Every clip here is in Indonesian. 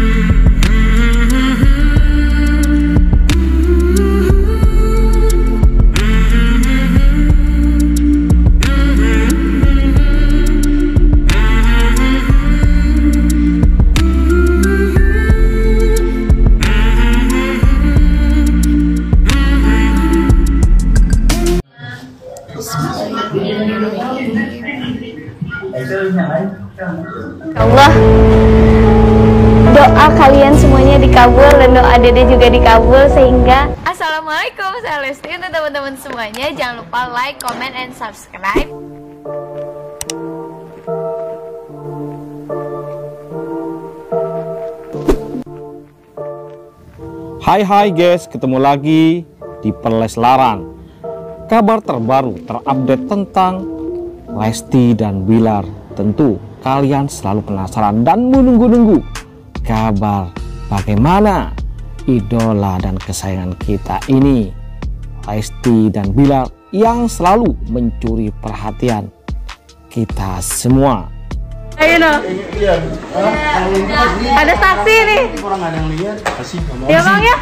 Allah dikabul dan doa dede juga dikabul sehingga Assalamualaikum saya Lesti. Untuk teman-teman semuanya jangan lupa like, comment, and subscribe. Hai hai guys, ketemu lagi di Perleslaran Kabar terbaru terupdate tentang Lesti dan Bilar. Tentu kalian selalu penasaran dan menunggu-nunggu kabar bagaimana idola dan kesayangan kita ini Lesti dan Bilar yang selalu mencuri perhatian kita semua Ayo no. Ada saksi nih. Ya bang ya.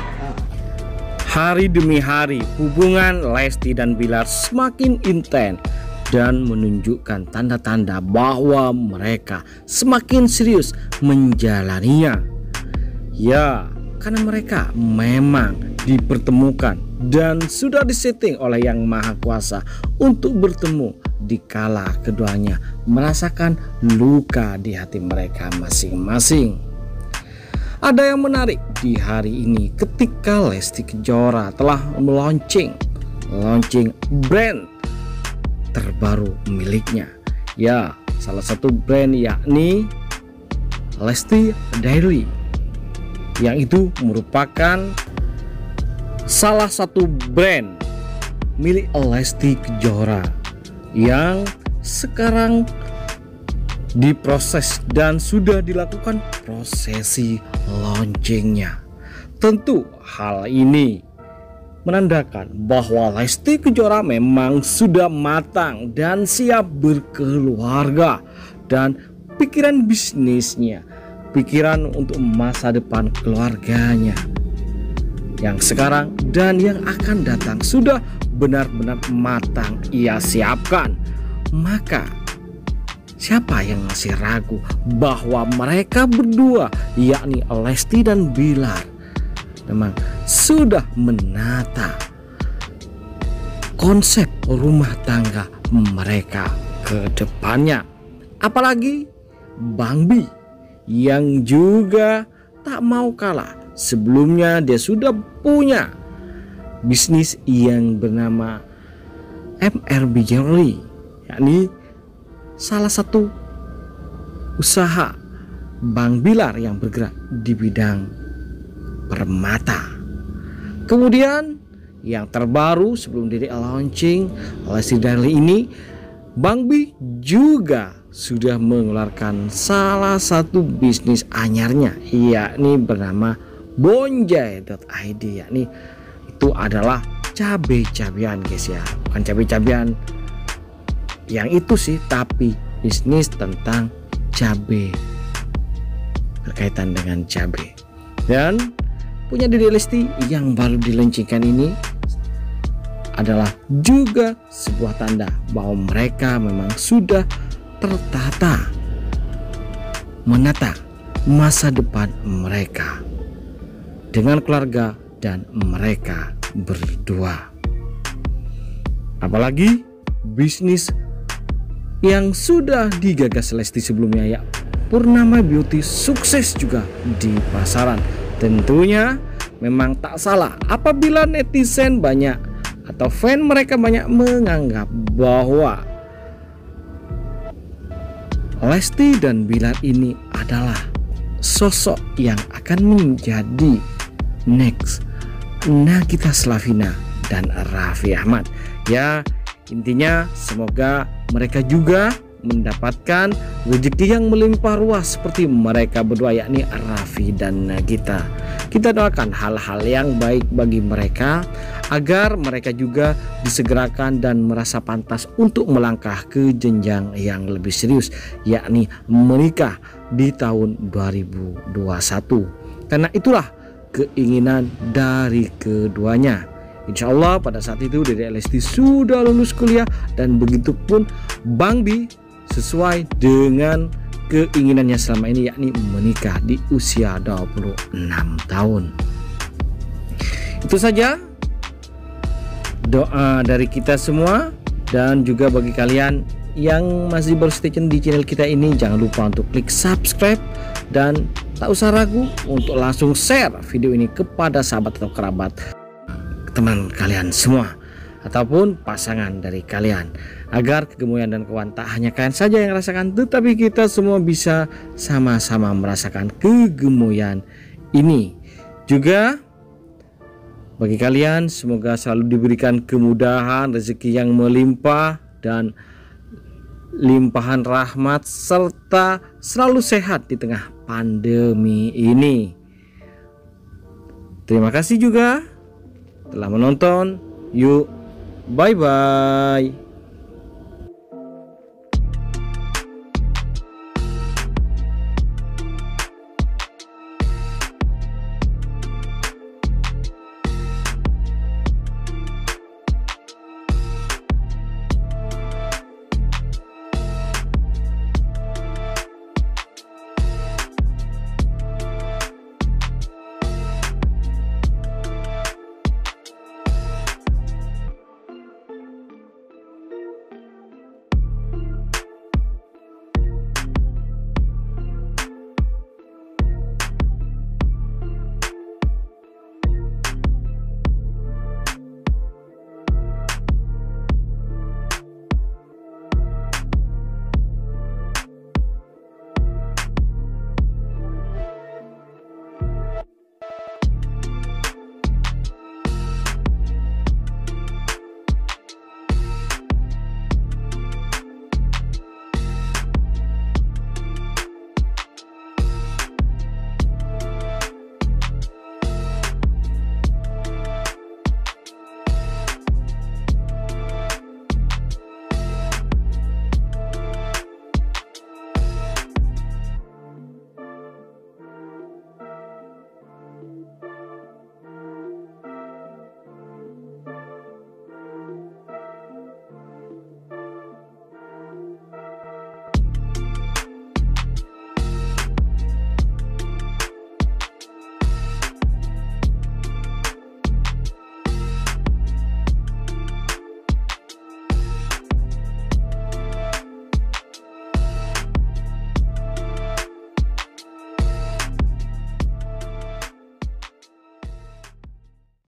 Hari demi hari hubungan Lesti dan Bilar semakin intens dan menunjukkan tanda-tanda bahwa mereka semakin serius menjalaninya. Ya, karena mereka memang dipertemukan dan sudah disetting oleh Yang Maha Kuasa untuk bertemu di kala keduanya merasakan luka di hati mereka masing-masing. Ada yang menarik di hari ini ketika Lesti Kejora telah meluncing launching brand terbaru miliknya. Ya, salah satu brand yakni Lesti Dairy yang itu merupakan salah satu brand milik Lesti Kejora yang sekarang diproses dan sudah dilakukan prosesi launchingnya. Tentu hal ini menandakan bahwa Lesti Kejora memang sudah matang dan siap berkeluarga dan pikiran bisnisnya, pikiran untuk masa depan keluarganya yang sekarang dan yang akan datang sudah benar-benar matang ia siapkan. Maka siapa yang masih ragu bahwa mereka berdua yakni Lesti dan Bilar memang sudah menata konsep rumah tangga mereka ke depannya. Apalagi Bang Bi yang juga tak mau kalah. Sebelumnya dia sudah punya bisnis yang bernama MRB Jewelry, yakni salah satu usaha Bang Bilar yang bergerak di bidang permata. Kemudian yang terbaru sebelum diri launching Lesti Darli ini Bang Bi juga sudah mengeluarkan salah satu bisnis anyarnya yakni bernama bonjai.id yakni itu adalah cabai-cabian guys ya. Bukan cabai-cabian yang itu sih tapi bisnis tentang cabai. Berkaitan dengan cabai. Dan punya Dede Lesti yang baru diluncurkan ini adalah juga sebuah tanda bahwa mereka memang sudah tertata menata masa depan mereka dengan keluarga dan mereka berdua. Apalagi bisnis yang sudah digagas Lesti sebelumnya ya Purnama Beauty sukses juga di pasaran Tentunya memang tak salah apabila netizen banyak atau fan mereka banyak menganggap bahwa Lesti dan Bilar ini adalah sosok yang akan menjadi next Nagita Slavina dan Raffi Ahmad. Ya, intinya semoga mereka juga mendapatkan rezeki yang melimpah ruah seperti mereka berdua yakni Raffi dan Nagita. Kita doakan hal-hal yang baik bagi mereka agar mereka juga disegerakan dan merasa pantas untuk melangkah ke jenjang yang lebih serius yakni menikah di tahun 2021 karena itulah keinginan dari keduanya Insya Allah pada saat itu Dede Lesti sudah lulus kuliah dan begitu pun Bang Bi sesuai dengan keinginannya selama ini yakni menikah di usia 26 tahun. Itu saja doa dari kita semua dan juga bagi kalian yang masih tune di channel kita ini jangan lupa untuk klik subscribe dan tak usah ragu untuk langsung share video ini kepada sahabat atau kerabat teman kalian semua ataupun pasangan dari kalian. Agar kegemuyan dan kawan tak hanya kalian saja yang rasakan tetapi kita semua bisa sama-sama merasakan kegemuyan ini. Juga bagi kalian semoga selalu diberikan kemudahan rezeki yang melimpah dan limpahan rahmat serta selalu sehat di tengah pandemi ini. Terima kasih juga telah menonton. Yuk, Bye-bye.